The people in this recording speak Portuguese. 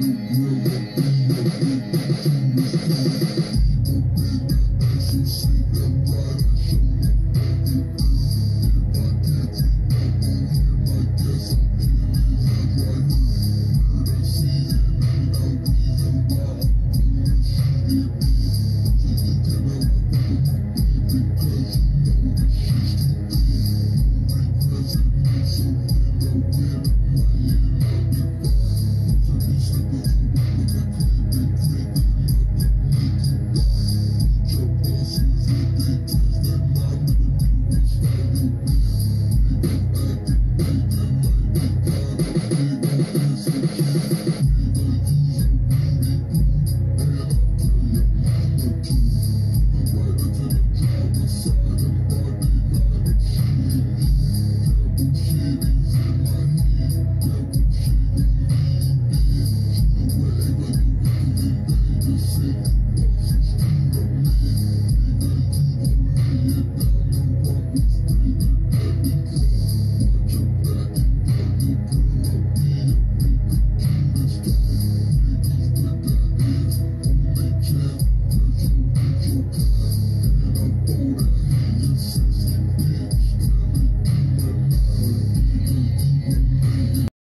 you